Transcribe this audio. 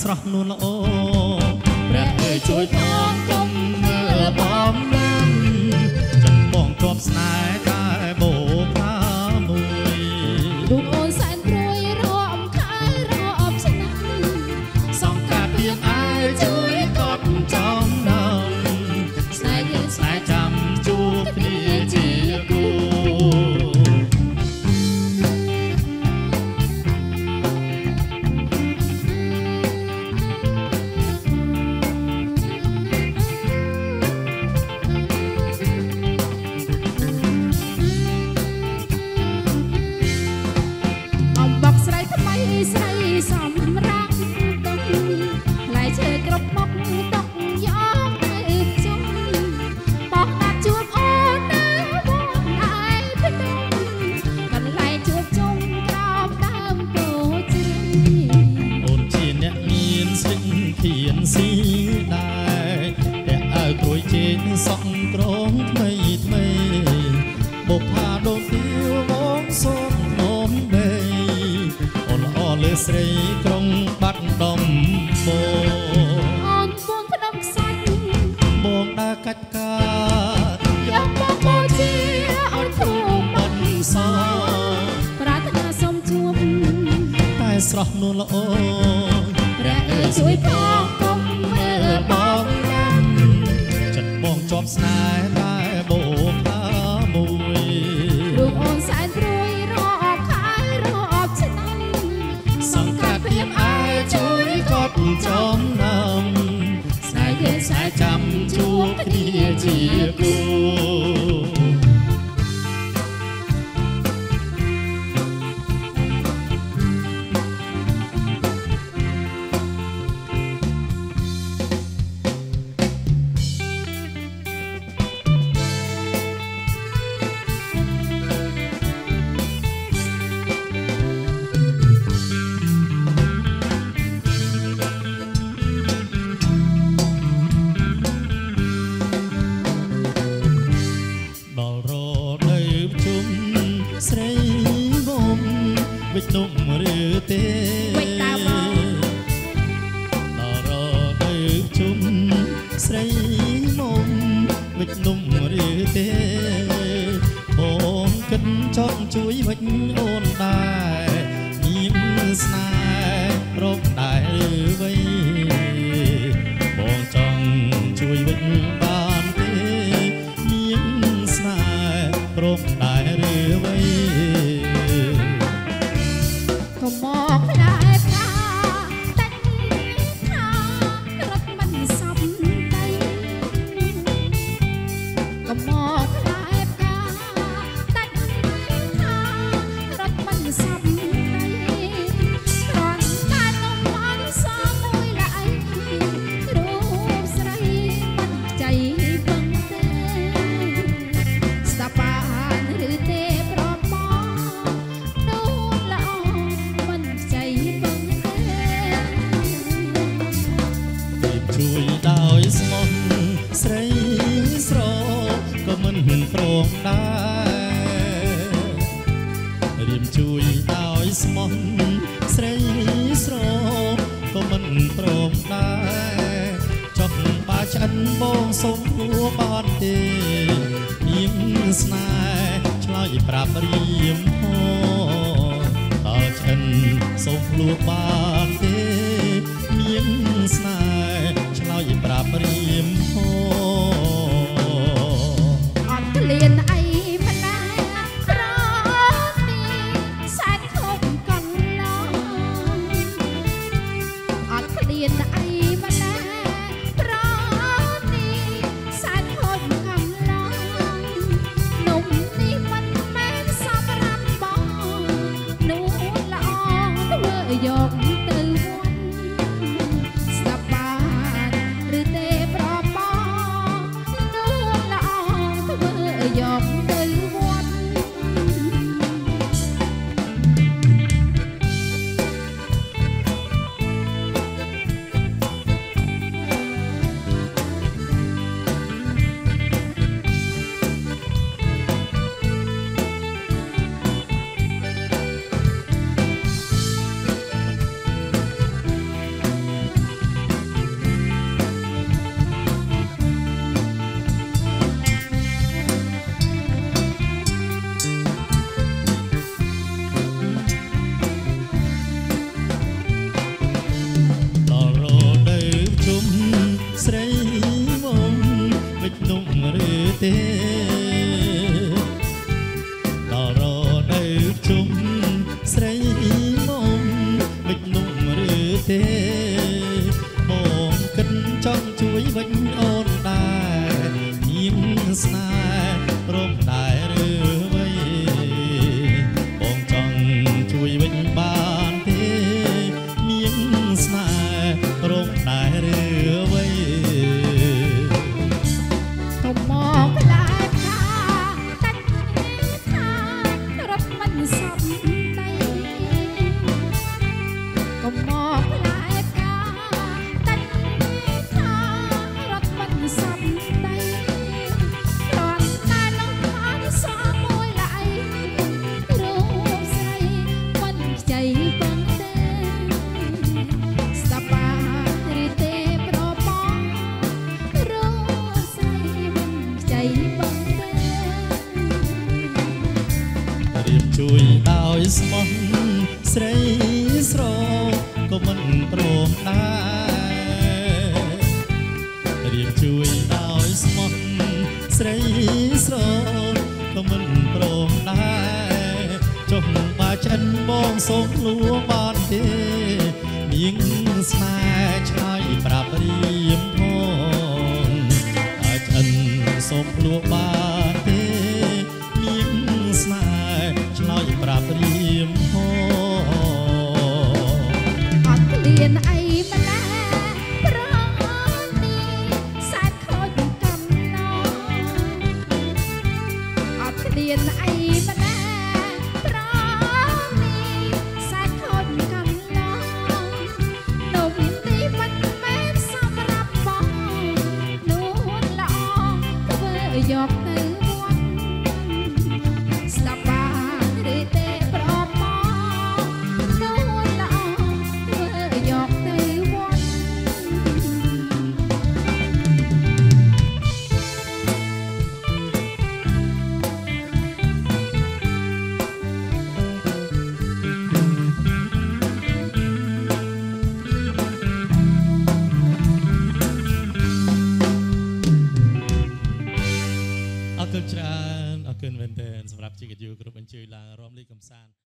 ស្រស់នួនល្អព្រះអើយជួយផងកុំមើលបំលំចិនបងជាប់ស្នេហ៍ ស្រីក្រុងបាត់ដំបូងអូនពួងភ្នំខ្សាច់បងដើរកាច់ការយកមកបូជាអូនធូបបន់សប្រាថ្នាសូមជួបតែស្រស់នួនល្អព្រះអើយជួយផងកុំមើលបបងលំចិត្តបងជាប់ស្នេហ៍ ទេវិចតាបងដល់រដូវជុំស្រីមុំវិជ្ជុំឬទេបងគិតចង់ជួយវិជ្ជអូនដែរមានស្នេហ៍រកដែរឬវៃបងចង់ជួយវិជ្ជបានទេមានស្នេហ៍រក ស្មោះស្រីស្រក៏មិនព្រមដែរចុះបាឆ្អិនបងសុំគួរបានទេមានស្នេហ៍ឆ្លើយប្រាប់រៀមហោតើឆ្អិនសុំលួបានទេមានស្នេហ៍ឆ្លើយប្រាប់រៀម អត់ Yeah. ស្មោះស្រីស្រក៏មិនព្រមដែររៀបជួយដោយស្មោះស្រីស្រក៏មិនព្រមដែរចុះបើចិនបងសូមលួបានទេនាងស្នេហ៍ Yên, anh